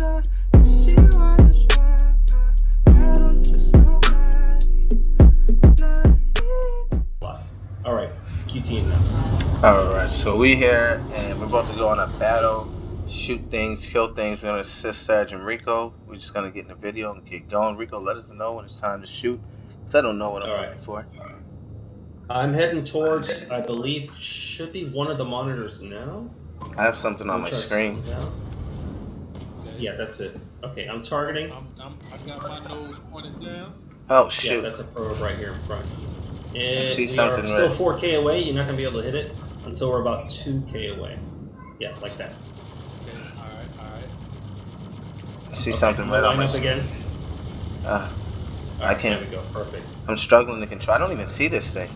All right, QT now. Alright, so we here and we're about to go on a battle, shoot things, kill things. We're gonna assist Sergeant Rico. We're just gonna get in the video and get going. Rico, let us know when it's time to shoot. Cause I don't know what I'm Alright. looking for. I'm heading towards, I believe, should be one of the monitors now. I have something on Let my me screen. slow down. Okay. Yeah, that's it. Okay, I'm targeting. I'm, I'm, I got my nose pointed down. Oh Yeah, shoot. that's a probe right here in front. And see we something are still red. 4K away. You're not gonna be able to hit it until we're about 2K away. Yeah, like that. Okay, alright, alright. I see Okay, something red gonna on my line up screen. again. Uh, All I right, can't- There we go. Perfect. I'm struggling to control. I don't even see this thing.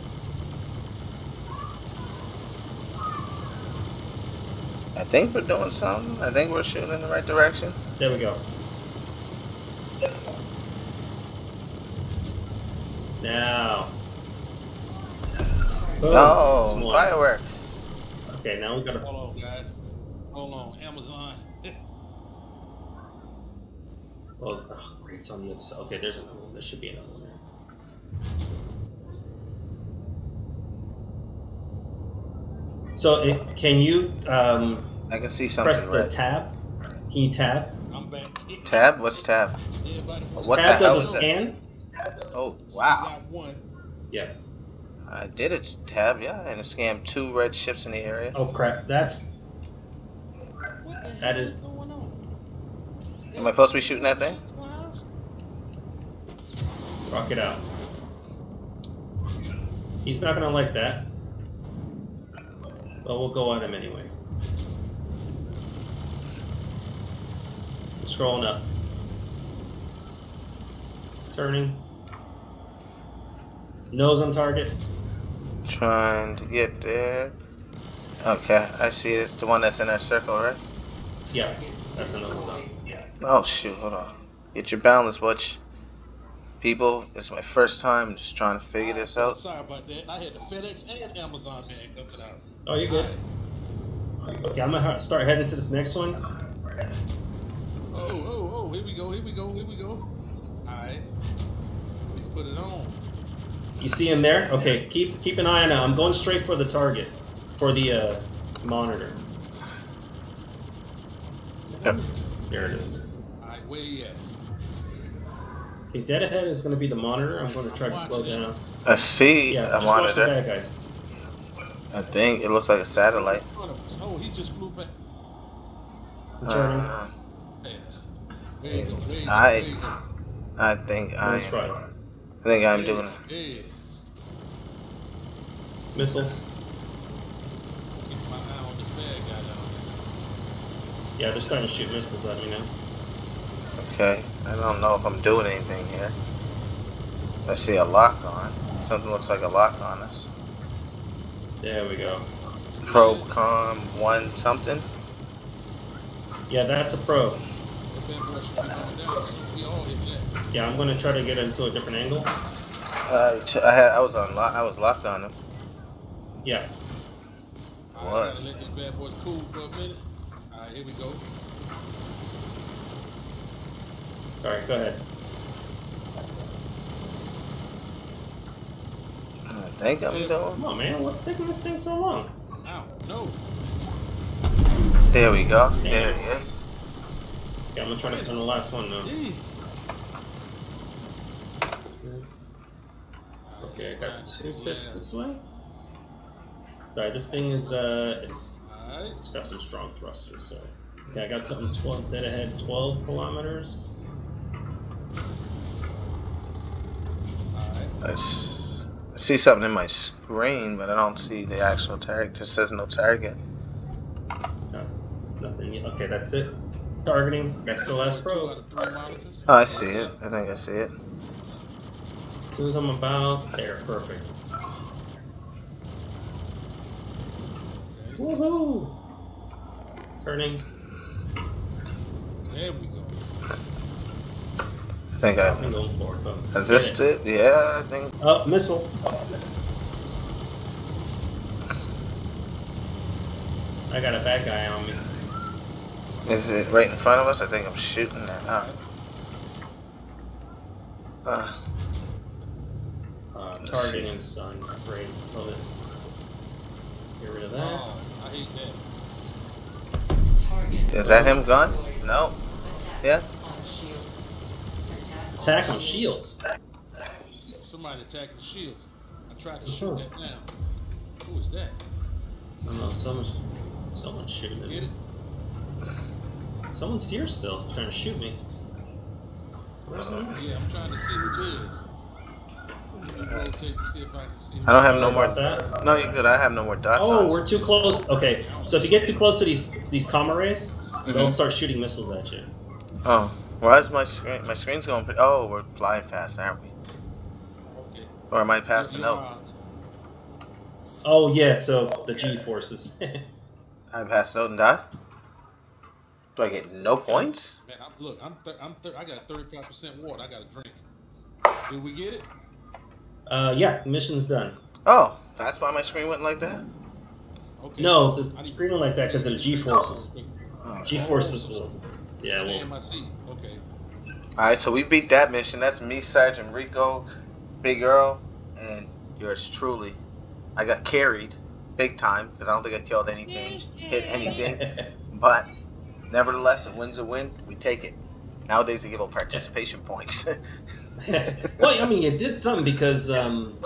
I think we're doing something. I think we're shooting in the right direction. There we go. Now. Boom. Oh, This fireworks. Okay, now we gotta. Hold on, guys. Hold on, Amazon. Oh, oh, great, it's on this. Okay, there's another one. There should be another one there. So, it, can you um, I can see something. press something the red. tab? Can you tab? I'm back. Tab? What's tab? What tab the hell does is a that? scan. Oh, wow. one. Yeah. I did it, tab, yeah, and it scammed two red ships in the area. Oh crap! That's What the That hell is- going on? Am I supposed to be shooting that thing? rock it out. He's not gonna like that. But we'll go at him anyway. Scrolling up. Turning. Nose on target. Trying to get there. Okay, I see it. The one that's in that circle, right? Yeah, that's another one. Yeah. Oh, shoot, hold on. Get your balance, Butch. People, it's my first time just trying to figure this out. Sorry about that. I had the FedEx and Amazon man come to the house. Oh, you're good. Okay, I'm gonna start heading to this next one. Oh, oh, oh, here we go, here we go, here we go. Alright. We put it on. You see him there? Okay, keep keep an eye on it. I'm going straight for the target, for the uh, monitor. Yep. There it is. Alright, where you at? Okay, dead ahead is going to be the monitor. I'm going to try to slow down. I see Yeah, a just watch the monitor. bad guys. I think it looks like a satellite. In front of us. Oh, he just flew back. Turning. Uh, Pass. There you go, there you go, I- there you go. I think I Nice am. try. I think I'm doing it. There it is. Missiles. Keep my eye on this bad guy down there. Yeah, they're starting to shoot missiles at me now. Okay, I don't know if I'm doing anything here. I see a lock on. Something looks like a lock on us. There we go. Probecom one something. Yeah, that's a probe. That bad boy should be coming down. So we all hit that. Yeah, I'm going to try to get into a different angle. Uh, t- I had I was on lock. I was locked on him. Yeah. Alright, Was. gotta let this bad boys cool for a minute. Alright, here we go. All right, go ahead. I think I'm doing. Come on, man. What's taking this thing so long? Ow, no. There we go. There he is. Okay, I'm going to try to find the last one now. Okay, I got two pips this way. Sorry, this thing is uh, it's it's got some strong thrusters. So, okay, I got something 12 dead ahead, 12 kilometers. I s- I see something in my screen, but I don't see the actual target. It just says no target. No, nothing. Yet. Okay, that's it. Targeting. That's the last Two out probe. of three monitors. Oh, I see it. I think I see it. As soon as I'm about there, perfect. Okay. Woohoo! Turning. There we go. I think I. I'm going forward. Is this get it. it? Yeah, I think. Oh, missile. Oh, missile. I got a bad guy on me. Is it right in front of us? I think I'm shooting that. Uh, uh, Uh, Let's targeting see. is on brain. Love it. Get rid of that. Oh, I hate that. Target. is that him gone? No. Attack Yeah. On shields. Attack on shields. Somebody attacking the shields. I tried to shoot that down. Who is that? I don't know. Someone's someone's shooting at Get me. it? Someone's here still, trying to shoot me. Where's he? Yeah, I'm trying to see who it is. Rotate to see if I can see. who I don't have no more. that. No, you're good. I have no more dots Oh, on. we're too close. Okay, so if you get too close to these these comm arrays, they'll Mhm. start shooting missiles at you. Oh, why is my screen? My screen's going. Pretty, oh, we're flying fast, aren't we? Okay. Or am I passing out? Oh yeah, so the G forces. I passed out and died. Do I get no points? Man, I'm, look, I'm, thir- I'm, thir- I got 35% water. I got to drink. Did we get it? uh, yeah, mission's done. Oh, that's why my screen went like that. Okay. No, the screen went like that because of the G forces. Oh. G forces will. Yeah, Stay well, in my seat. Okay. All right, so we beat that mission. That's me, Sergeant Rico, Big Earl, and yours truly. I got carried big time because I don't think I killed anything, hit anything. But nevertheless, a win's a win. We take it. Nowadays, they give out participation points. well, I mean, it did something because um,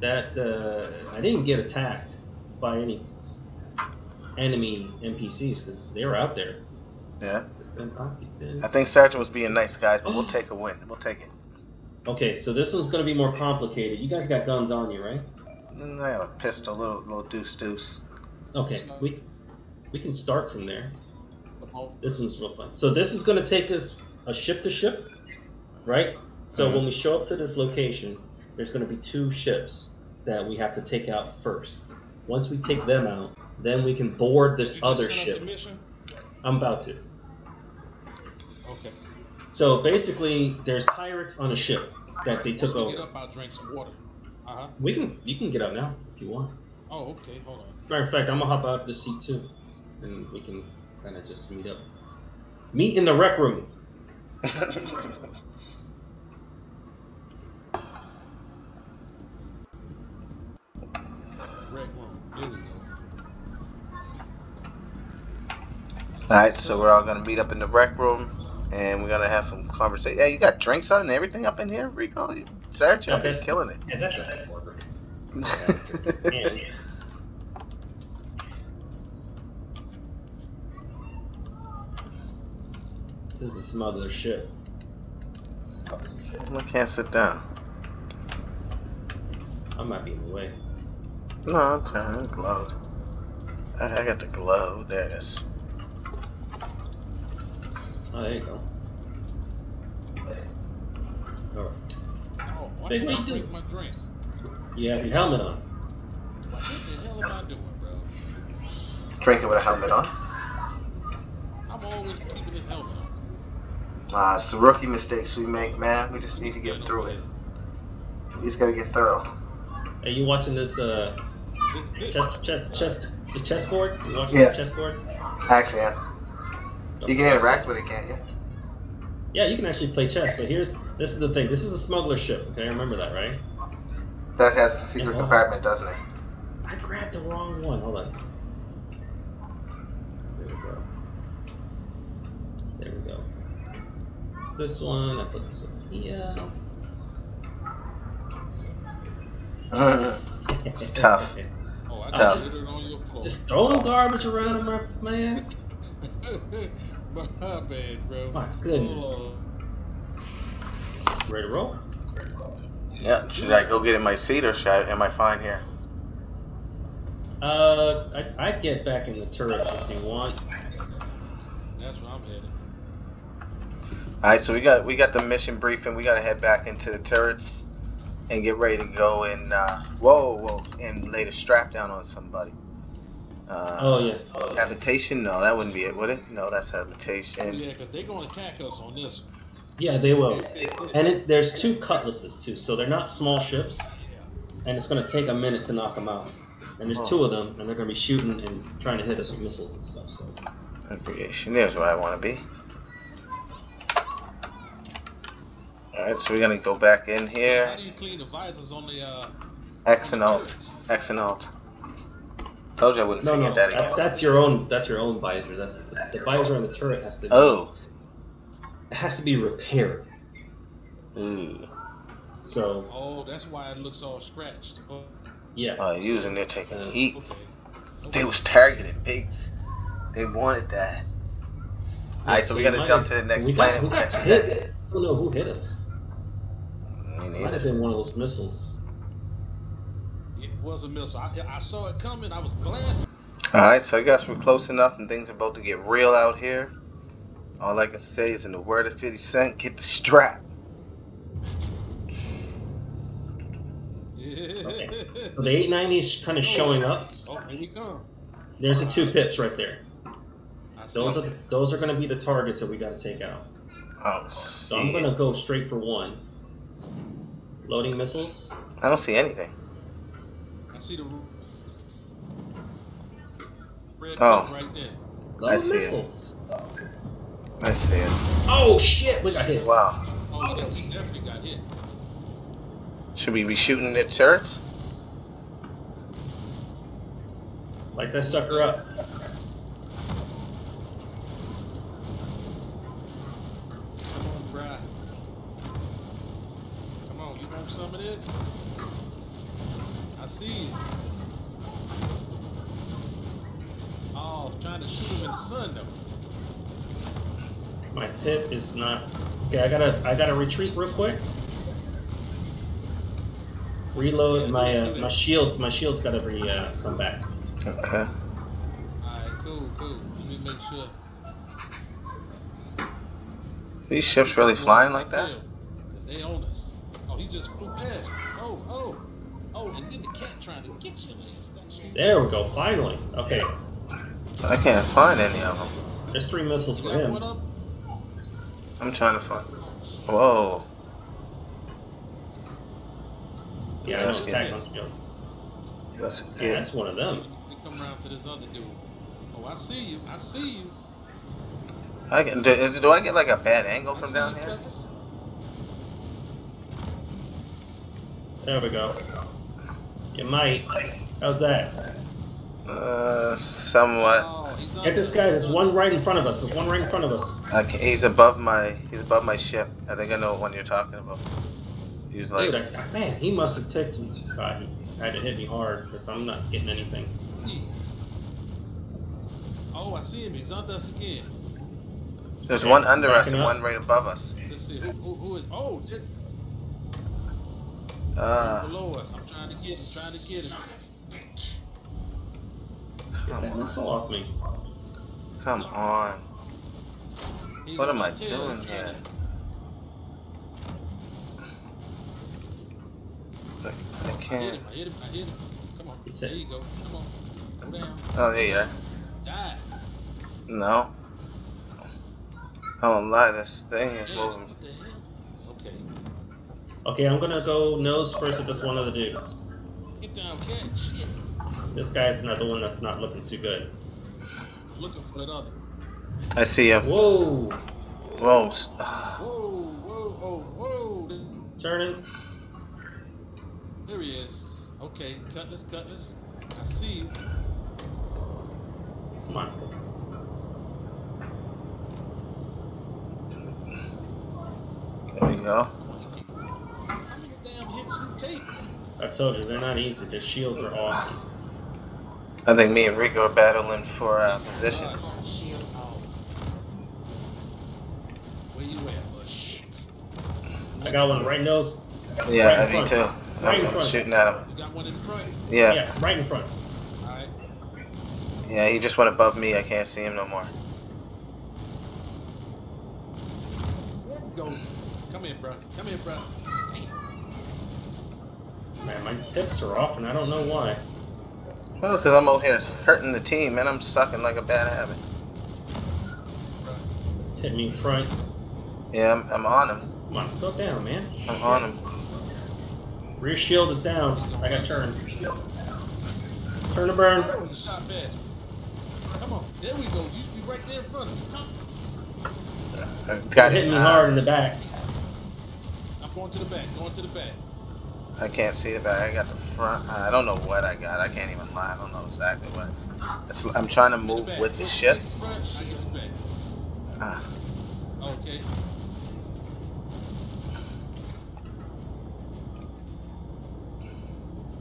that uh, I didn't get attacked by any enemy NPCs because they were out there. yeah, Occupants. I think Sergeant was being nice, guys, but we'll take a win. We'll take it. Okay, so this one's gonna be more complicated. You guys got guns on you, right? Mm, I have a pistol, little little deuce deuce. Okay, we we can start from there. This one's real fun. So this is gonna take us a ship to ship, right? So Mhm. when we show up to this location, there's gonna be two ships that we have to take out first. Once we take them out, then we can board this other sent us a ship. I'm about to. Okay. So basically, there's pirates on a ship that they took Once we get over. up, I'll drink some water. Uh huh. We can you can get out now if you want. Oh, okay. Hold on. Matter of fact, I'm gonna hop out of the seat too, and we can kind of just meet up. Meet in the rec room. Red room. There we go. All right, so we're all gonna meet up in the rec room, and we're gonna have some conversation. Yeah, you got drinks on and everything up in here, Rico. Sergeant, you're that's- killing it. Yeah, that doesn't work. This is a smuggler ship. I can't sit down. I might be in the way. No, I'm telling you, glowed. I, I got the glow. There it is. Oh, there you go. All right. Oh, why Big, did what I you drink do? my drink? You have your helmet on. What the hell am I doing, bro? Drinking with a helmet on. I'm always keeping this helmet on. Ah, it's the rookie mistakes we make, man. We just need to get through it. We just gotta get thorough. Are you watching this uh, This- chess, chess, chess, this chessboard? You watching Yeah. the chessboard? Actually, yeah. You can interact with it, can't you? Yeah, you can actually play chess, but here's this is the thing. This is a smuggler ship. Okay, remember that, right? That has a secret Yeah. compartment, doesn't it? I grabbed the wrong one. Hold on. There we go. There we go. It's this one. I put this over here. It's tough. Oh, I I just just- lit it on your floor. Just throwing garbage around, my man. my bad, bro. My goodness. Oh, Ready to roll? yeah. Should I go get in my seat or should I, am I fine here? Uh, I I get back in the turrets if you want. that's where I'm headed. All right, so we got we got the mission briefing. We got to head back into the turrets and get ready to go and uh, whoa, whoa, and lay the strap down on somebody. Uh, Oh yeah. Habitation? No, that wouldn't be it, would it? No, that's Oh, habitation. yeah, because they're going to attack us on this. One. Yeah, they will. And it, there's two cutlasses too, so they're not small ships, and it's gonna take a minute to knock them out. and there's two of them, and they're gonna be shooting and trying to hit us with missiles and stuff. So Recreation. There's where I want to be. Alright, so we're gonna go back in here. How do you clean the visors on the uh? X and the Alt. X and Alt. Told you I wouldn't no, forget no, that that's, again. that's your own. That's your own visor. That's the visor on the turret has to. Be, Oh. it has to be repaired. Ooh. So Oh, that's why it looks all scratched. Oh, yeah, Uh, using they're taking Uh, heat. okay. They was targeting pigs. They wanted that. Alright, so we gotta jump have- to the next we got, planet. We got Catch hit. I don't know who hit us. Me It might have been one of those missiles. It was a missile. I, I saw it coming. I was blasting. Alright, so I guess we're close enough and things are about to get real out here. All I can say is in the word of 50 Cent, get the strap. Yeah. So the 890 is kind of oh, showing up. Oh, here we come. There's the two pips right there. Those are it. those are going to be the targets that we got to take out. Oh, So I'm going to go straight for one. Loading missiles. I don't see anything. I see the red Oh. button right there. Loading see it. missiles. I see it. Oh shit! We got hit. Wow. Oh, yeah, he definitely got hit. Should we be shooting at turrets? Light that sucker up. Come on, Brad. Come on, you want some of this? I see. Oh, trying to shoot him in the sun though. My pip is not. Okay, I gotta I gotta retreat real quick. Reload my uh, my shields. My shields gotta re uh, come back. Okay. Alright, cool, cool. Let me make sure. These ships really flying like that? They own us. Oh, he just flew past. Oh, oh. Oh, and then the cat trying to get your ass. There we go. Finally. Okay, I can't find any of them. there's three missiles for him. I'm trying to find. Whoa. Yeah, I know Let's attack on skill. Let's Yeah, that's one of them. We come around to this other dude. Oh, I see you. I see you. I can, do, is- do I get like a bad angle from down here? There we go. You might. How's that? Uh, somewhat. Oh, Get this guy. There's one right in front of us. There's one right in front of us. Okay, he's above my. He's above my ship. I think I know what one you're talking about. He's like. Dude, I, man, he must have ticked me. God, he had to hit me hard because I'm not getting anything. Oh, I see him. He's under us again. There's Okay, one under us and up. one right above us. Let's see. Who, who, who is. Oh, it, Uh, below us. I'm trying to get him. Trying to get him. Get come that on. missile off me. Come on. He's What am I doing here? I I can't. him. I hit him. I hit him. Come on. He's There hit. you go. Come on. Go down. Oh, there you are. Die. No. I don't lie, this thing is Yes, moving. what the hell? Okay. Okay, I'm gonna go nose first at this one other dude. Get down, cat. Shit. This guy's not the one that's not looking too good. Looking for that other. I see him. Whoa! Whoa. Whoa, whoa, whoa, whoa. Turning. There he is. Okay, cutlass, cutlass. I see you. Come on. There we go. How many damn hits you take? I told you they're not easy. Their shields are awesome. I think me and Rico are battling for uh, position. Where you at, Butch? I got one right nose. Yeah, Right I do front. too. Right in I'm, I'm front. shooting at him. You got one in front. Yeah. Yeah, right in front. Alright. Yeah, he just went above me. I can't see him no more. Go. Come here, bro. Come here, bro. Damn. Man, my hips are off, and I don't know why. Well, because I'm over here hurting the team, man. I'm sucking like a bad habit. It's hit me in front. Yeah, I'm, I'm on him. Come on, go down, man. I'm on him. Rear shield is down. I got turned. Turn to burn. You shot past me. Come on. There we go. You be right there in front of me. Come. Got Hitting it. me hard in the back. I'm going to the back. Going to the back. I can't see the back. I got the front. I don't know what I got. I can't even lie. I don't know exactly what. It's, I'm trying to To move back. with the ship. take Front, I get the back. Ah, Okay.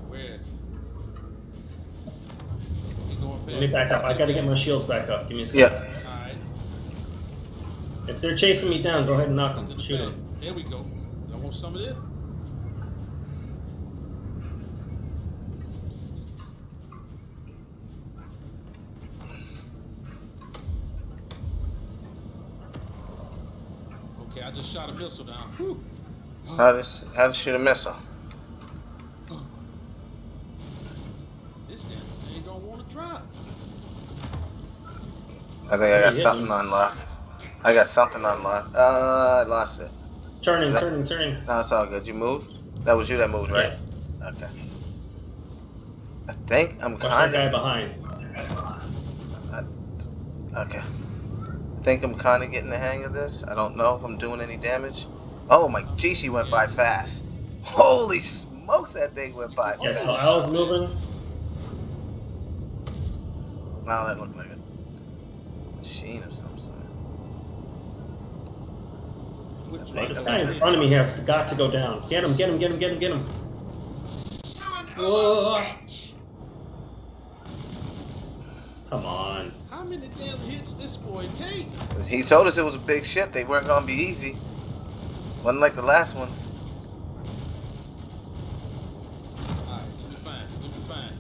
Where is he? He going past Let me back up. I gotta get my shields back up. Give me a second. yeah. Alright. If they're chasing me down, go ahead and knock them. the Shoot back. them. There we go. Y'all want some of this? Okay, I just shot a missile down. Whew. How does how to shoot a missile? This damn thing don't want to drop. I think I got yeah. something unlocked. I got something unlocked. Uh, I lost it. Turning, That- turning, turning. No, it's all good. You moved? That was you that moved, right? Okay. I think I'm Watch that kind guy of. behind. Okay. I think I'm kind of getting the hang of this. I don't know if I'm doing any damage. Oh my geez, she went by fast. Holy smokes, that thing went by. Yeah, so I was moving. Now that looked like a machine of some sort. Which Like This guy in front of me has got to go down. Get him, get him, get him, get him, get him. Whoa. Come on. How many damn hits this boy take? He told us it was a big ship. They weren't gonna be easy. Wasn't like the last one. Alright, you'll be fine. You'll be fine.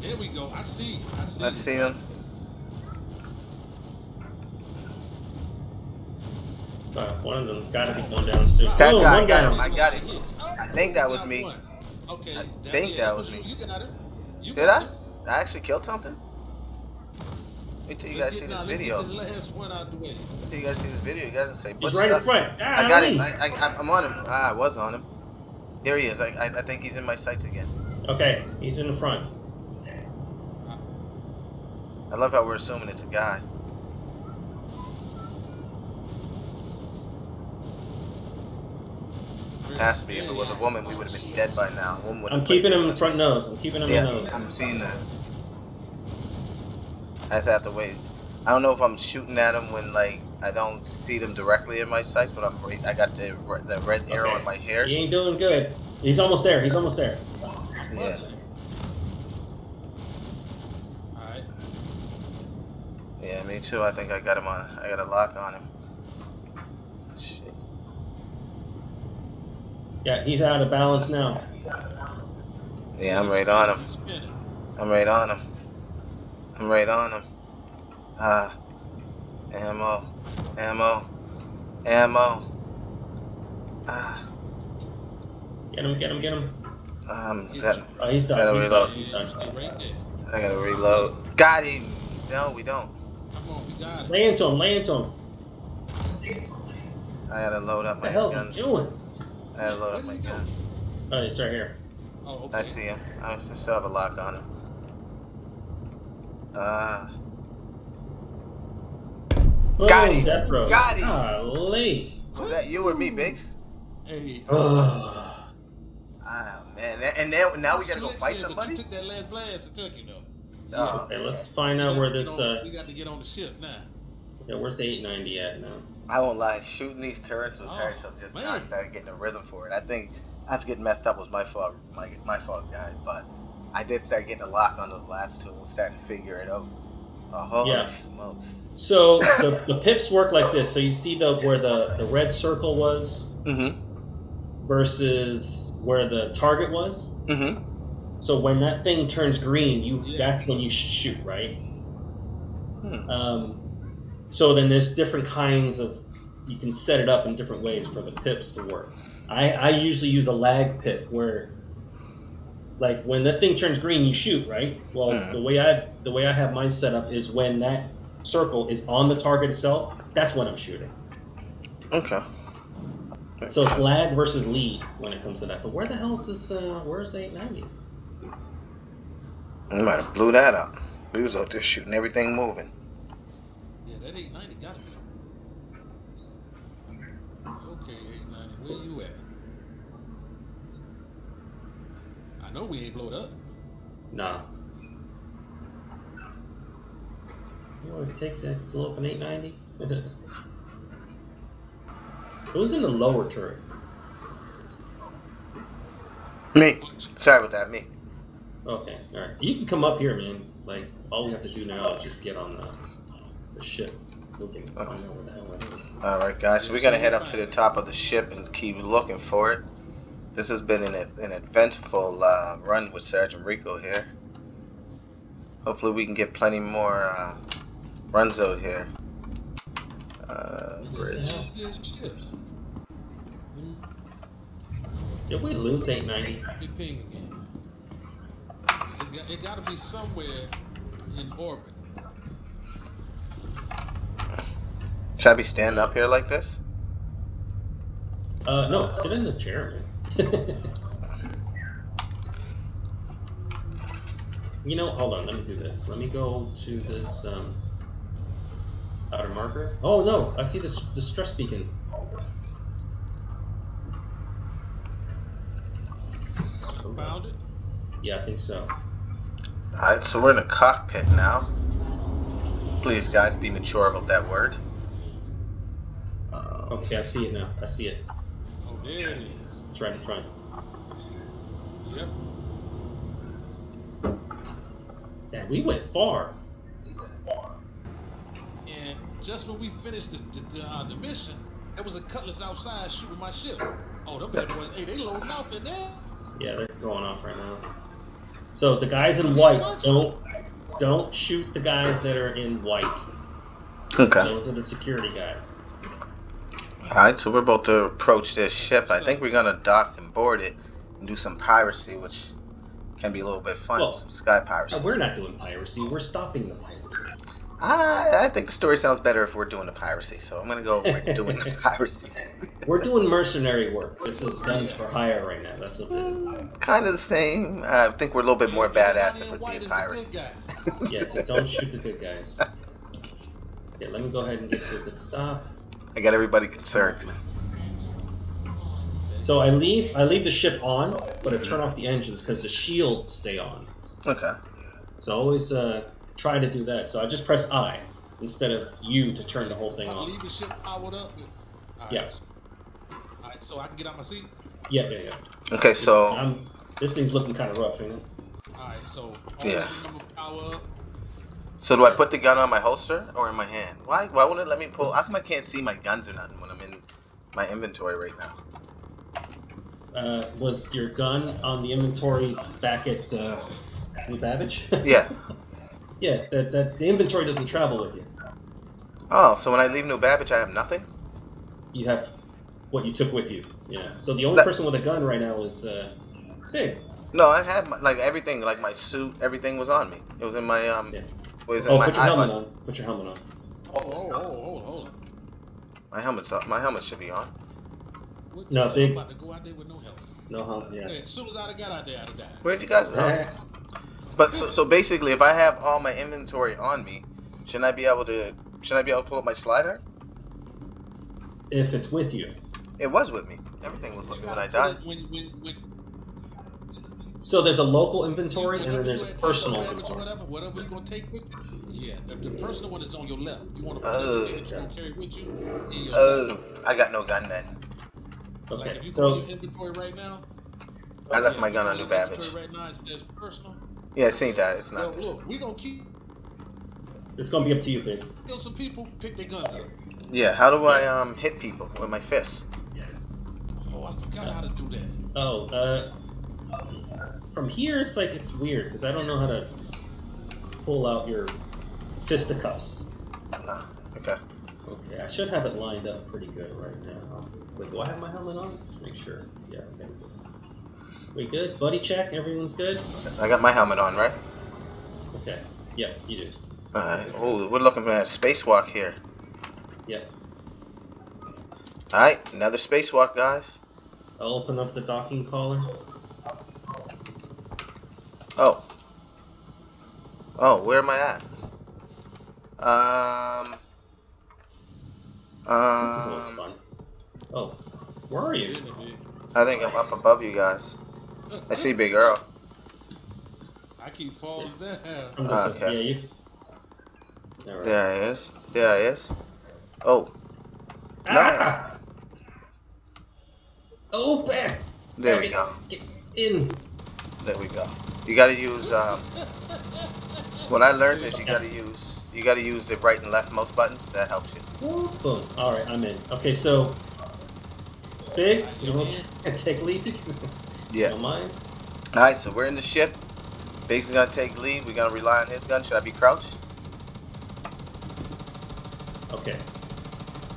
There we go. I see. I see. Let's see him. Uh, one of them got to be going down soon. That Boom, guy one got him. I got it. Hits. I think that was me. Okay. I think that was me. You got it. You Did got I? it. I actually killed something. Wait till you guys see this video. Get this last one out the way. Wait till you guys see this video. You guys can say. He's right in front. I got it. Golly. I, I, I'm on him. Ah, I was on him. There he is. I, I, I think he's in my sights again. Okay, he's in the front. I love how we're assuming it's a guy. Has to be. If it was a woman, we would have been dead by now. Woman I'm keeping him in this front nose. I'm keeping him Yeah, in nose. I'm seeing that. I just have to wait. I don't know if I'm shooting at him when like I don't see them directly in my sights, but I'm right. I got the the red arrow Okay. in my hair. He ain't doing good. He's almost there. He's almost there. Yeah. Alright. Yeah, me too. I think I got him on. I got a lock on him. Shit. Yeah, he's out of balance now. Yeah, I'm right on him. I'm right on him. I'm right on him. Ah. Ammo. Ammo. Ammo. Ah. Get him, get him, get him. Um. That, Oh, he's Gotta done. He's reload. done. He's done. He's right there. I gotta reload. Got him. No, we don't. Come on, we got it. Lay into him. Lay into him. I gotta load up What the hell's guns. he doing? I gotta load up my gun. Oh, it's right here. Oh, okay. I see him. I still have a lock on him. Ah. Boom, Got him. death row. Got him. Golly. was that you or me, Biggs? Hey. Ugh. Ah man, and now now we gotta go fight said that somebody. Took that last blast and took you though. Oh, Okay, let's find out where this. Uh, We got to get on the ship now. yeah, where's the 890 at now? I won't lie. Shooting these turrets was hard Oh, till just man. now I started getting a rhythm for it. I think us getting messed up was my fault, my my fault, guys. But I did start getting a lock on those last two and starting to figure it out. Oh, holy Yeah. smokes! So the, the pips work like this. So you see the where the, the red circle was Mm-hmm. versus where the target was. Mm-hmm. So when that thing turns green, you that's when you sh- shoot, right? Hmm. Um, so then there's different kinds of you can set it up in different ways for the pips to work. I, I usually use a lag pip where like when the thing turns green you shoot, right? Well Mhm. the way I the way I have mine set up is when that circle is on the target itself, that's when I'm shooting. Okay. So it's lag versus lead when it comes to that. But where the hell is this uh where's the 890? We might have blew that up. We was out there shooting everything moving. Yeah, that 890 got to be. Okay, 890, where you at? I know we ain't blowed up. Nah. You know what it takes to blow up an 890? Who's in the lower turret? Me. Sorry about that, me. Okay, alright. You can come up here, man. Like, all we have to do now is just get on the, the ship. We can find out where the hell it is. Alright, guys, so we're gonna head up to the top of the ship and keep looking for it. This has been an, an eventful uh, run with Sergeant Rico here. Hopefully, we can get plenty more uh, runs out here. Uh, bridge. Did we lose 890? Big ping again. It's got, it got to be somewhere in orbit. Should I be standing up here like this? Uh, no, sit in the chair, man. you know, hold on, let me do this. Let me go to this, um, outer marker. Oh, no, I see this distress beacon. Found it. Yeah, I think so. Alright, so we're in a cockpit now. Please, guys, be mature about that word. Uh, okay, I see it now. I see it. Oh, there it is. It's right in front. Yep. Yeah, we went far. And just when we finished the, the, the, uh, the mission, there was a cutlass outside shooting my ship. Oh, them bad boys, hey, they loading off in there. Yeah, they're going off right now. So the guys in white don't don't shoot the guys that are in white. Okay. Those are the security guys. Alright, so we're about to approach this ship. I think we're gonna dock and board it and do some piracy, which can be a little bit fun. Well, some sky piracy. We're not doing piracy. We're stopping the piracy. I, I think the story sounds better if we're doing the piracy, so I'm gonna go with doing the piracy. We're doing mercenary work. This is guns for hire right now. That's what it is. Mm, kind of the same. I think we're a little bit more badass if we're White doing is the good piracy. Yeah, just don't shoot the good guys. Yeah, let me go ahead and get to a good stop. I got everybody concerned. So I leave I leave the ship on, but I turn off the engines because the shields stay on. Okay. So always uh, try to do that. So I just press I instead of U to turn the whole thing I on. leave the ship powered up. Alright. Yeah. Alright, so I can get out my seat. Yeah, yeah, yeah. Okay, This- so I'm, this thing's looking kind of rough, ain't it? Alright, so always Yeah. remember power up. So do I put the gun on my holster or in my hand? Why why won't it let me pull? How come I can't see my guns or nothing when I'm in my inventory right now? Uh, was your gun on the inventory back at uh, New Babbage? Yeah. yeah, that, that the inventory doesn't travel with you. Oh, so when I leave New Babbage, I have nothing? You have what you took with you. Yeah. So the only That- person with a gun right now is uh, Big. No, I had my, like everything, like my suit, everything was on me. It was in my um, Yeah. It was in Oh, my put your helmet iPod. on. Put your helmet on. Oh, oh, oh, hold on, hold on. My helmet's up. My helmet should be on. What No, big- I'm about to go out there with no help. No helmet. Yeah. Hey, as soon as I got out there, I'd have died. Where'd you guys go? But so, so basically, if I have all my inventory on me, shouldn't I be able to? Shouldn't I be able to pull up my slider? if it's with you. It was with me. Everything was with me when I died. When, when, when, So there's a local inventory and then there's a personal inventory. Whatever, whatever you're gonna take with you. Yeah, the, the personal one is on your left. You want to Uh. that you're gonna carry with you. Oh, left. I got no gun then. Like Okay. if you So your inventory right now. I left yeah, my gun on go New to your Babbage. Right now, it says personal. Yeah, I seen that. It's Well, not. look, we gonna keep it's gonna be up to you, Big. kill some people, pick their guns up. Yeah. How do I um hit people with my fists? Oh, I forgot how to do that. Oh, uh, from here it's like it's weird because I don't know how to pull out your fisticuffs. Okay. Okay, I should have it lined up pretty good right now. Wait, do I have my helmet on? Let's make sure. Yeah, okay. We good? Buddy check? Everyone's good? I got my helmet on, right? Okay. Yeah, you do. Alright. Oh, we're looking at a spacewalk here. Yeah. Alright, another spacewalk, guys. I'll open up the docking collar. Oh. Oh, where am I at? Um. This is always Um. fun. Oh, where are you? I think I'm up above you guys. I see Big Earl. I keep falling down. I'm just, okay. Yeah, you. All right. There he is. There he is. Oh, Ah! Open. there we go. Get in. There we go. You gotta use. Um, what I learned is you gotta use. You gotta use the right and leftmost buttons. That helps you. Boom. Boom. All right, I'm in. Okay, so big. You want to take lead? Yeah. Don't mind. All right. So we're in the ship. Big's gonna take lead. We're gonna rely on his gun. Should I be crouched? Okay.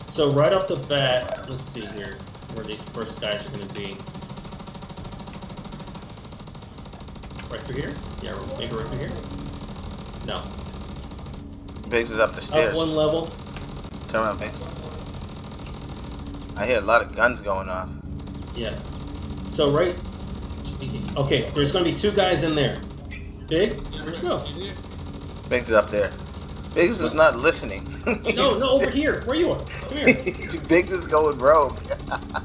So right off the bat, let's see here where these first guys are going to be. Right through here? Yeah, maybe right through here. No, Biggs is up the stairs. up one level. Turn around, Biggs. I hear a lot of guns going off. Yeah. So right. Okay, there's going to be two guys in there. Big. Where'd you go? Biggs is up there. Biggs is not listening. No, no, over here. Where you are? Come here. Biggs is going rogue.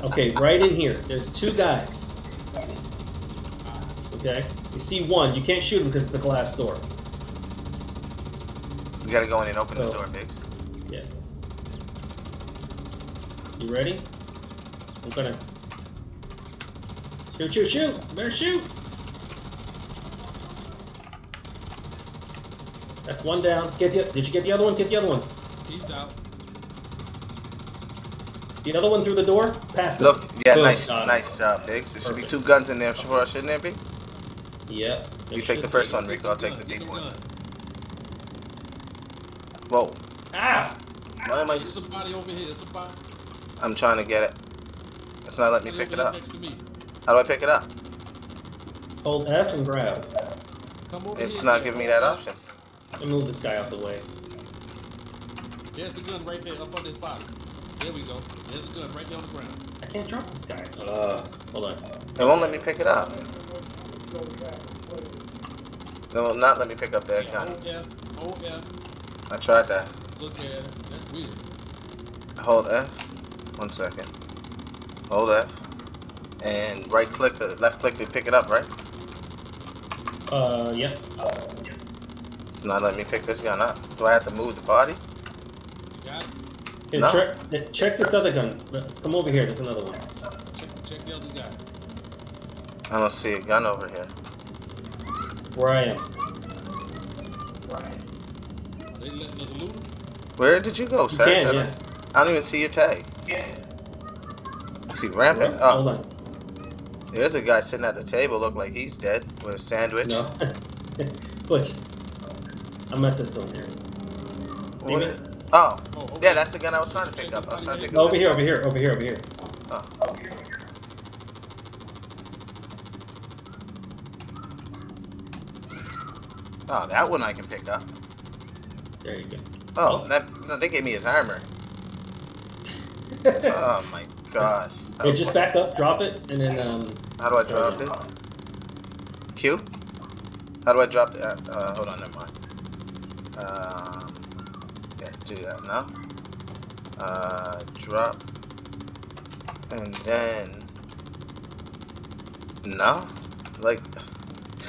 Okay, right in here. There's two guys. Okay. You see one. You can't shoot him because it's a glass door. You gotta go in and open the Oh. door, Biggs. Yeah. You ready? I'm gonna shoot, shoot, shoot. You better shoot. That's one down. Get the. Did you get the other one? Get the other one. He's out. Get the other one through the door. Past it. Look, yeah, Boom. nice, Got it. nice job, Biggs. There should be two guns in there, for us, shouldn't there be? Yep. You take the first one, Rico. I'll take the Get deep one. Whoa. Ah! Why am I? There's somebody over here. There's somebody. I'm trying to get it. It's not letting me pick it up. next to me. How do I pick it up? Hold F and grab. Come over It's here. not giving me that option. Let me move this guy out the way. There's the gun right there up on this bottom. There we go. There's a gun right there on the ground. I can't drop this guy. Uh, hold on. It won't let me pick it up. It will not let me pick up that Yeah, gun. hold F. Hold F. I tried that. Look at it. That's weird. Hold F. One second. Hold F. And right click, to, left click to pick it up, right? Uh, yeah. Not let me pick this gun up. Do I have to move the body? You? Here, No. check, check this other gun. Come over here. There's another one. Check, check the other guy. I don't see a gun over here. Where I am. Are they letting us loot? Where did you go, You sir? can, I, yeah. don't, I don't even see your tag. I see rampant. Hold Oh, on. there's a guy sitting at the table. Look like he's dead with a sandwich. No. Butch. I'm at this one here. See What me? Oh, Oh, okay. yeah, that's the gun I was trying to pick up. I was trying to pick up. Over here, over here, over here, over here. Oh. Oh, that one I can pick up. There you go. Oh, Oh. that no, they gave me his armor. Oh my gosh. Hey, just back up, drop it, and then um. How do I drop it? Q? How do I drop it? Uh, uh, hold on, never mind. Um, yeah, do that now. Uh, drop. And then. No? Like,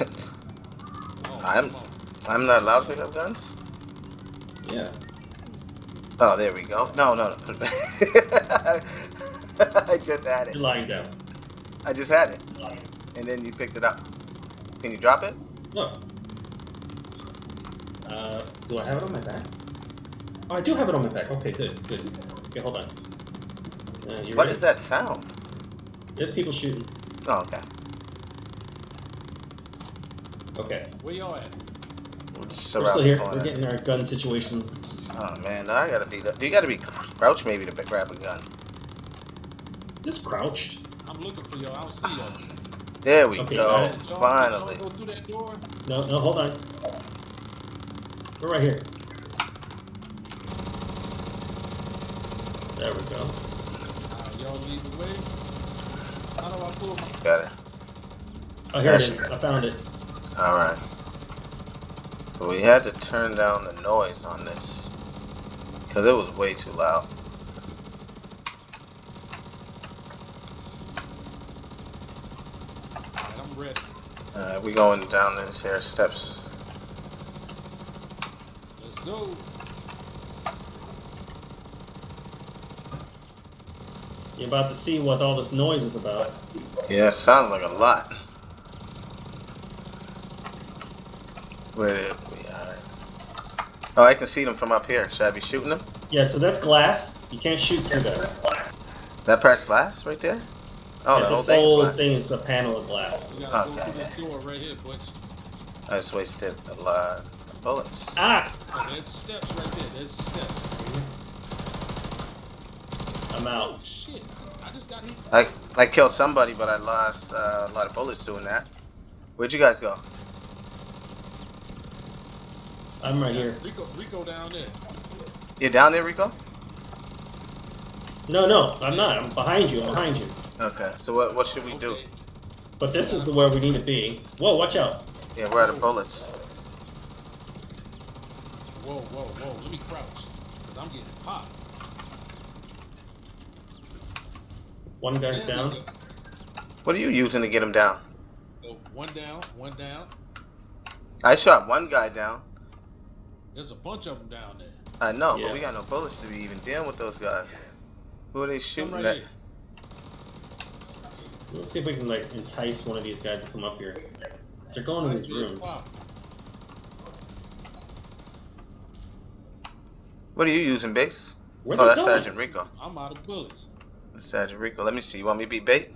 Oh, I'm- on. I'm not allowed to pick up guns? Yeah. Oh, there we go. No, no, no. I just had it. You're lying down. I just had it. And then you picked it up. Can you drop it? Look. Uh, do I have it on my back? Oh, I do have it on my back. Okay, good, good. Okay, hold on. Uh, you What ready? is that sound? There's people shooting. Oh, okay. Okay. Where y'all at? We're We're still here. We're getting our gun situation. Oh man, now I gotta be. You gotta be crouched maybe to grab a gun. Just crouched. I'm looking for y'all. I don't see y'all. There we Okay, go. got Did y'all- Finally. Go through that door? No, no, hold on. We're right here. There we go. Uh, y'all lead the way. How do I pull my... Got it. Oh, here it Yes. is. I found it. All right. But we had to turn down the noise on this. Because it was way too loud. Alright, I'm ready. Uh, we going down these here steps. Let's go. You're about to see what all this noise is about. Yeah, it sounds like a lot. Where did we are? Oh, I can see them from up here. Should I be shooting them? Yeah, so that's glass. You can't shoot through that. That part's glass right there? Oh, yeah, the whole this whole glass. thing is a panel of glass. We gotta go Okay. through this door right here, Butch. I just wasted a lot of bullets. Ah! Oh, there's steps right there. There's steps. I'm out. Oh out. shit! I just got hit. I I killed somebody, but I lost uh, a lot of bullets doing that. Where'd you guys go? I'm right here. Rico, Rico down there. You're down there, Rico? No, no, I'm not. I'm behind you. I'm behind you. Okay. So what what should we do? But this is the where we need to be. Whoa, watch out. Yeah, we're out of bullets. Whoa, whoa, whoa! Let me crouch, cause I'm getting popped. One guy's There we down. What are you using to get him down? Oh, one down, one down. I shot one guy down. There's a bunch of them down there. I know, Yeah. but we got no bullets to be even dealing with those guys. Who are they shooting right at? here. Let's see if we can like entice one of these guys to come up here. So they're going to these Right here, rooms. pop. What are you using, Biggs? Where Oh, that's going? Sergeant Rico. I'm out of bullets. Sergeant Rico. Let me see. You want me to be bait?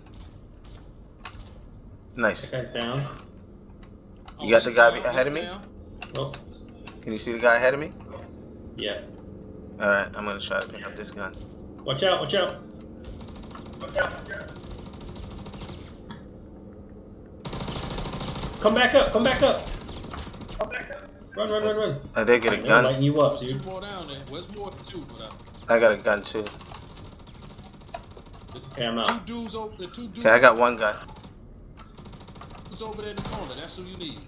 Nice. That guy's down. Oh, You got the guy ahead of me? down. Can you see the guy ahead of me? yeah. Alright, I'm gonna try to pick up this gun. Watch out, watch out. Watch out! Come back up, come back up. Run, run, run, run. I did get a gun. lighting you up, dude. more down there. Where's more than two? But I got a gun too. Okay, I'm out. dudes over the two dudes Okay, I got one gun. over there in the corner. That's who you need.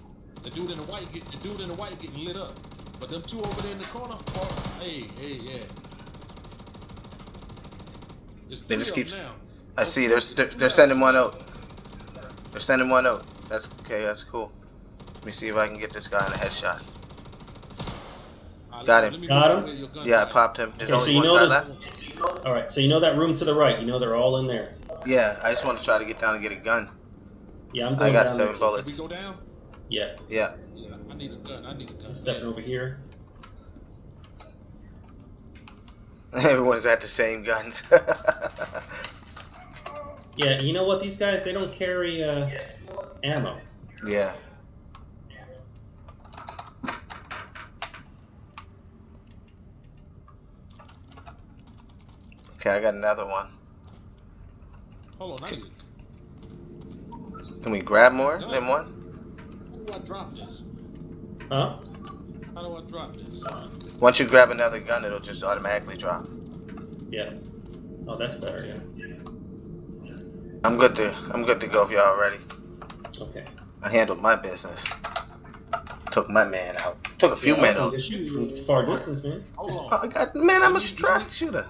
The dude in the white get the dude in the white getting lit up. But them two over there in the corner. Oh, hey, hey, yeah. There's They just of keep- now. I see. They're they're, they're sending one out. They're sending one out. That's okay. That's cool. Let me see if I can get this guy in a headshot. Got him. Got him? where your gun Yeah, I popped him. There's Okay, so you one know guy this. left. All right, so you know that room to the right. You know they're all in there. Yeah, I just want to try to get down and get a gun. Yeah, I'm I got down seven there too. bullets. Did we go down? Yeah, Yeah. Yeah, I need a gun. I need a gun. I'm stepping Yeah. over here. Everyone's at the same guns. Yeah, you know what? These guys, they don't carry uh, ammo. yeah. Okay, I got another one. Hold on, I need. Can we grab more No. than one? How do I drop this? Huh? How do I drop this? Once you grab another gun, it'll just automatically drop. Yeah. Oh, that's better. Yeah. I'm good to I'm good to go if y'all ready. Okay. I handled my business. Took my man out. Took a few yeah, men out. You're from far distance, man. Hold on. I got man, I'm a strike shooter.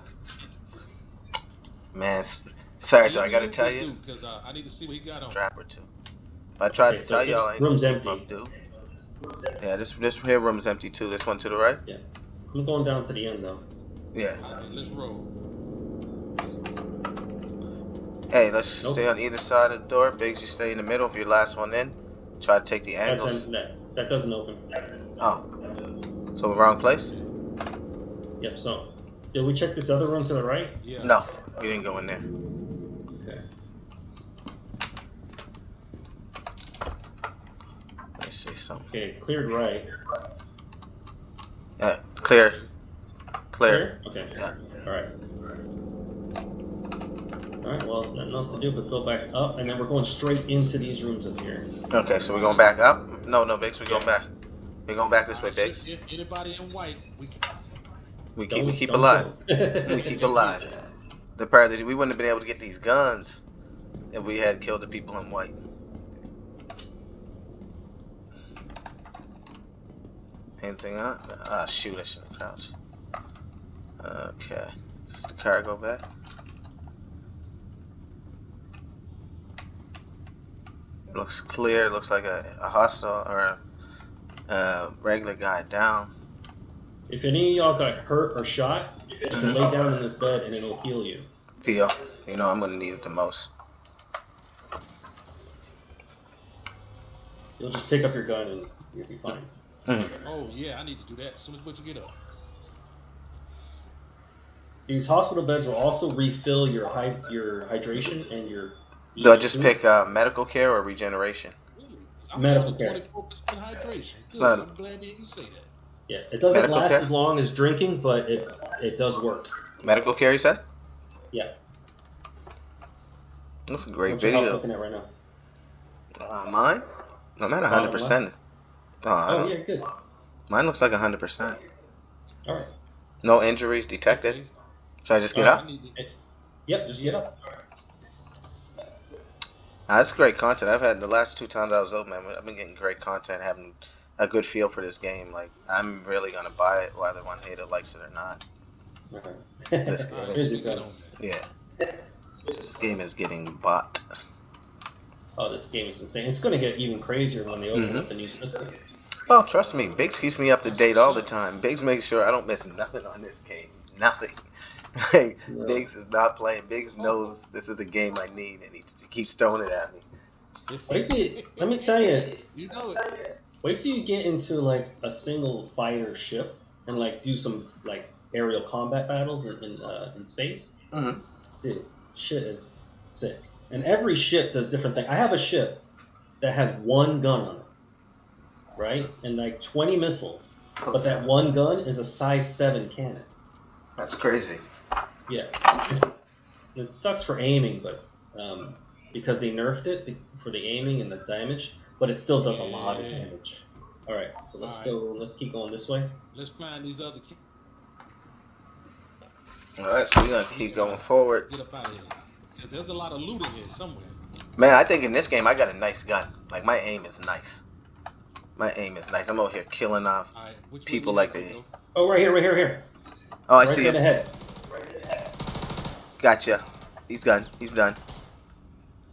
Man, S- Sergeant, I gotta tell you, because uh, I need to see what he got on. trap or two. I tried Okay, to so tell this y'all, I ain't room's empty. buff dude. Yeah, this this here room's empty too. This one to the right. Yeah, I'm going down to the end though. Yeah. Alright, let's roll. Hey, let's Nope. stay on either side of the door. Biggs, you stay in the middle. If you're last one in, try to take the That's angles. in, that that doesn't open. Oh, so wrong place? Yep. So, did we check this other room to the right? Yeah. No, we didn't go in there. Okay. Let something. Okay. Cleared right. Uh, yeah, clear. Clear. Okay. Yeah. All right. All right. Well, nothing else to do but go back up, and then we're going straight into these rooms up here. Okay, so we're going back up? No, no, Biggs, we're going back. We're going back this way, Alright, Biggs. if- if Anybody in white, we can. We keep, we keep alive. We keep alive. The part that we wouldn't have been able to get these guns if we had killed the people in white. Anything on? Ah, shoot, I shouldn't have crouched. Okay. Does the car go back? It looks clear. It looks like a, a hostile or a, a regular guy down. If any of y'all got hurt or shot, you can lay down in this bed and it'll heal you. Deal. You know I'm gonna need it the most. You'll just pick up your gun and you'll be fine. Oh yeah, I need to do that as soon as but you get up. These hospital beds will also refill your hy- your hydration and your. Do I just pick uh, medical care or regeneration? I'm Medical care. hydration. It's Good. not- I'm glad to hear you say that. Yeah, it doesn't Medical last care? as long as drinking, but it it does work. Medical care, you said? Yeah. That's a great What's your health video. looking at right now? Uh, mine? I'm at 100%. Oh, I Oh don't- yeah, good. Mine looks like 100%. All right. No injuries detected. Should I just get Uh, up? To- Yep, just get up. That's great content. I've had the last two times I was open, man. I've been getting great content, having a good feel for this game. Like, I'm really gonna buy it, whether one hater likes it or not. Okay. That's All right, Here's so your get gun. on that. Yeah. This game is getting bought. Oh, this game is insane. It's going to get even crazier when they open Mhm. up the new system. Oh, trust me, Biggs keeps me up to date all the time. Biggs makes sure I don't miss nothing on this game. Nothing. Like, No. Biggs is not playing. Biggs knows this is a game I need, and he just keeps throwing it at me. Wait till you, let me tell you. You know it. Wait till you get into like a single fighter ship and like do some like aerial combat battles in in, uh, in space. Mhm. Dude, shit is sick. And every ship does different things. I have a ship that has one gun on it, right, and like twenty missiles. But that one gun is a size seven cannon. That's crazy. Yeah, it's, it sucks for aiming, but um, because they nerfed it for the aiming and the damage, but it still does a lot of damage. All right, so let's All go. Let's keep going this way. Let's find these other. All right, so we're gonna keep going forward. Get up out of here. 'Cause There's a lot of loot in here somewhere. Man, I think in this game I got a nice gun. Like my aim is nice. My aim is nice. I'm over here killing off. All right, which way People like headed, to- Rico? Oh, right here, right here, here. Oh, I right see dead him. ahead. Gotcha. He's done. He's done.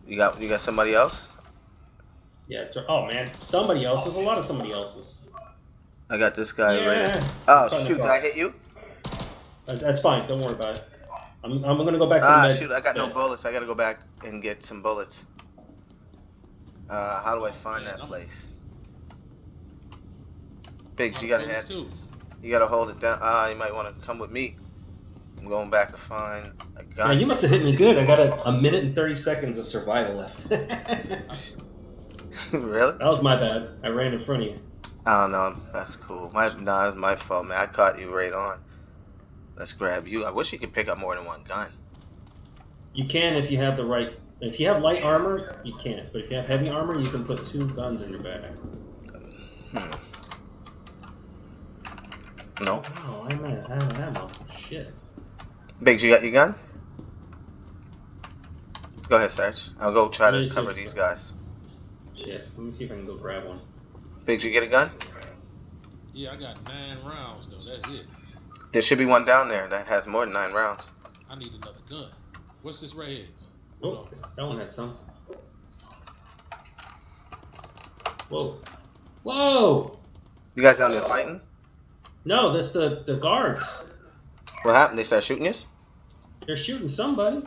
You got you got somebody else? Yeah. Oh man, somebody else. There's a lot of somebody else's. I got this guy ready. Yeah. Oh shoot! Did I hit you? Uh, That's fine. Don't worry about it. I'm, I'm gonna go back to Ah the med. shoot! I got no bullets. I gotta go back and get some bullets. Uh, how do I find Yeah, that I'm- place? Biggs, you gotta Those have, you gotta hold it down. Ah, you might want to come with me. I'm going back to find a Yeah, gun. you must have hit me good. I got a, a minute and thirty seconds of survival left. really? that was my bad. I ran in front of you. I don't know. That's cool. My nah, it's my fault, man. I caught you right on. Let's grab you. I wish you could pick up more than one gun. You can if you have the right. If you have light armor, you can't. But if you have heavy armor, you can put two guns in your bag. Hmm. No. Oh, I'm out of ammo. Shit. Biggs, you got your gun? Go ahead, Sarge. I'll go try Let me to cover these guys. Yeah. Let me see if I can go grab one. Biggs, you get a gun? Yeah, I got nine rounds though. That's it. There should be one down there that has more than nine rounds. I need another gun. What's this right here? Oh, Hold Oh, on. that one had some. Whoa. Whoa! You guys down there fighting? No, that's the, the guards. What happened? They start shooting us. They're shooting somebody.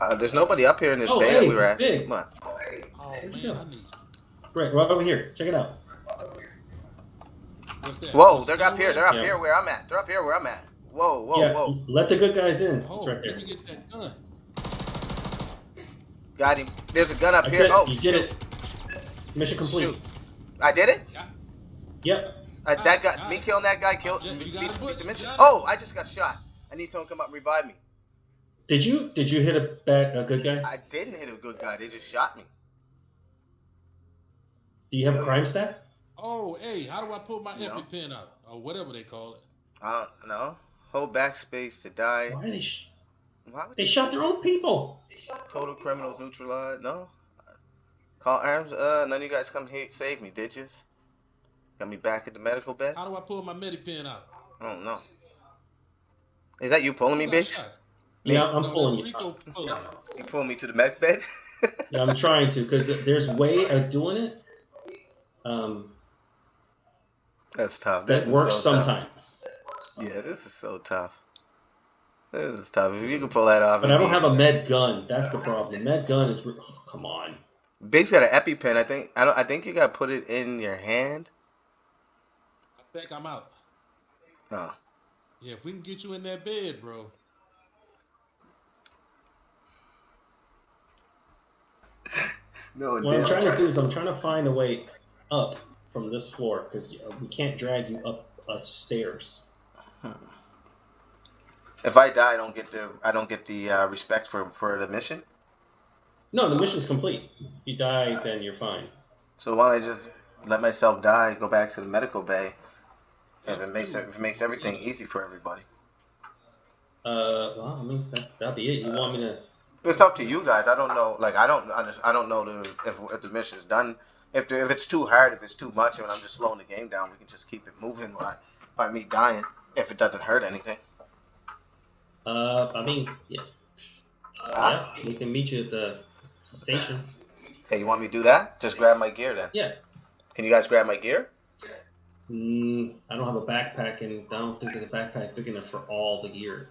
Uh, there's nobody up here in this Oh, bay hey, that we were at. big. Come on. Oh man, need. Right, right over here. Check it out. What's that? Whoa, What's they're up here. They're up Yeah. here where I'm at. They're up here where I'm at. Whoa, whoa, yeah, whoa. let the good guys in. there? It's right there. me get that gun. Got him. There's a gun up That's here. it. Oh, you shoot. did it. Mission complete. Shoot. I did it? Yeah. Yep. Uh, that guy, Got me killing that guy killed. You beat- got beat- it, the mission. Oh, I just got shot. I need someone to come up and revive me. Did you did you hit a bad a good guy? I didn't hit a good guy. They just shot me. Do you have a crime stat? Oh, hey, how do I pull my No. EpiPen out or whatever they call it? I don't know. Hold backspace to die. Why are they? Sh- Why would they shot their own people. total criminals neutralized? No. Call arms. Uh, none of you guys come here save me, did you? Got me back at the medical bed? How do I pull my Medipin out? I don't know. Is that you pulling me, Who got shot? Yeah, I'm No, pulling you. Rico pulling me. You pulling me to the medic bed? Yeah, I'm trying to because there's way of doing it um, That's tough. This works so tough. sometimes. Yeah, this is so tough. This is tough. If you can pull that off. But I don't have a med gun. That's the problem. Med gun is. Re- oh, come on. Biggs got an EpiPen. I think. I don't. I think you got to put it in your hand. I think I'm out. Oh. Yeah, if we can get you in that bed, bro. No, What I'm trying to do is I'm trying to find a way up from this floor because we can't drag you up upstairs. If I die, I don't get the. I don't get the uh, respect for for the mission. No, the mission's complete. If you die, then you're fine. So why don't I just let myself die, go back to the medical bay, if it makes if it makes everything easy for everybody. Uh, well, I mean that, that'll be it. You want me to? It's up to you guys. I don't know. Like I don't. I, just, I don't know the, if if the mission's done. If the, if it's too hard, if it's too much, and I'm just slowing the game down, we can just keep it moving by by me dying. If it doesn't hurt anything. Uh, I mean, yeah, yeah. We can meet you at the station. Hey, you want me to do that? Just grab my gear then. Yeah. Can you guys grab my gear? Mm, I don't have a backpack, and I don't think there's a backpack big enough for all the gear.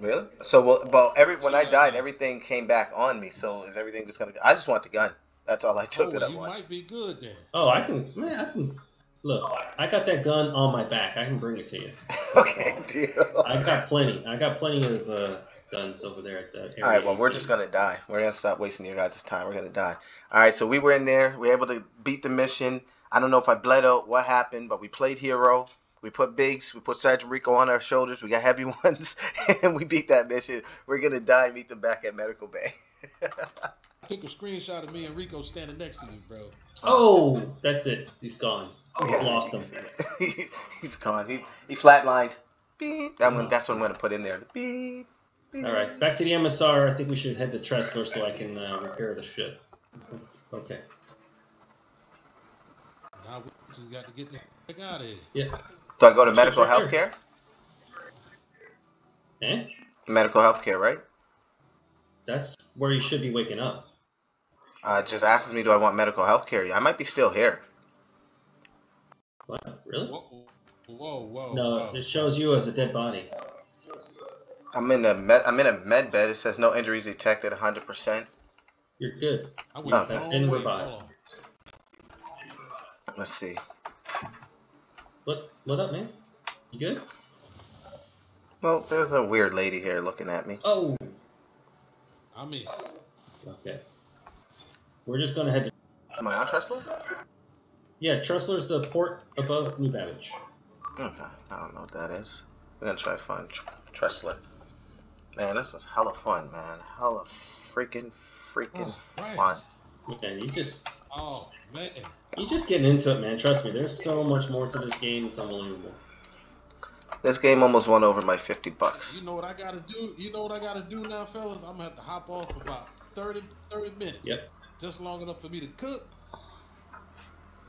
Really? So well, well, every when I died, everything came back on me. So is everything just gonna? I just want the gun. That's all I took oh, that I you want. might be good then. Oh, I can. Man, I can. Look, I got that gun on my back. I can bring it to you. okay, deal. I got plenty. I got plenty of uh, guns over there at the. All right, well, we're just gonna die. We're gonna stop wasting your guys' time. We're gonna die. All right, so we were in there. We were able to beat the mission. I don't know if I bled out, what happened, but we played hero. We put Biggs, we put Sergeant Rico on our shoulders. We got heavy ones, and we beat that mission. We're gonna die. and Meet them back at Medical Bay. I took a screenshot of me and Rico standing next to you, bro. Oh, that's it. He's gone. We lost him. He's gone. He he flatlined. Beep. That one. That's what I'm gonna put in there. Beep. beep. All right, back to the MSR. I think we should head to Tressler so I can uh, repair the ship. Okay. Now we just got to get the heck out of here. Yeah. Do I go to Shit's medical right health care? Eh? Medical health care, right? That's where you should be waking up. Uh, it just asks me, do I want medical health care? I might be still here. What? Really? Whoa, whoa, whoa. No, whoa. it shows you as a dead body. I'm in a med. I'm in a med bed. It says no injuries detected, 100. percent You're good. I went Okay. the wrong And we're way. by. Hold on. Let's see. What? What up, man? You good? Well, there's a weird lady here looking at me. Oh. I'm in. Okay. We're just gonna head to. Am I on Tressler? Yeah, Tressler's the port above New Babbage. Okay. I don't know what that is. We're gonna try to find Tr- Tressler. Man, this was hella fun, man. Hella freaking, freaking Oh, fun. Okay, you just Oh, man. you just getting into it, man. Trust me. There's so much more to this game. It's unbelievable. This game almost won over my 50 bucks. You know what I gotta do? You know what I gotta do now, fellas? I'm gonna have to hop off for about 30, 30 minutes. Yep. Just long enough for me to cook,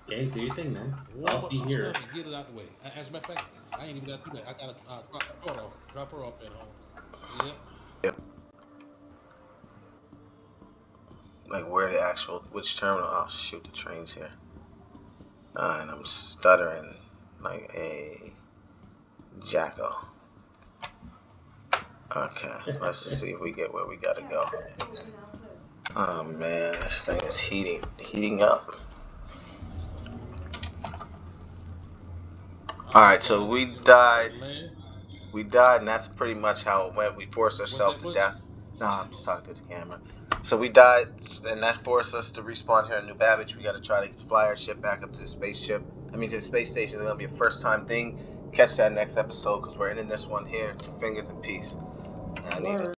Okay, do your thing, man. warm I'll be here. and get it out the way. As a matter of fact, I ain't even gotta do that. I gotta uh, drop her off. Drop her off at home. Yep. Yep. Like where the actual which terminal? Oh shoot, the train's here. Uh, and I'm stuttering like a jackal Okay, let's see if we get where we gotta go. Oh man, this thing is heating heating up. Alright, so we died. We died, and that's pretty much how it went. We forced ourselves to death. No, I'm just talking to the camera. So we died, and that forced us to respawn here in New Babbage. We got to try to fly our ship back up to the spaceship. I mean, to the space station. It's gonna be a first time thing. Catch that next episode because we're ending this one here. Two fingers and peace. I need to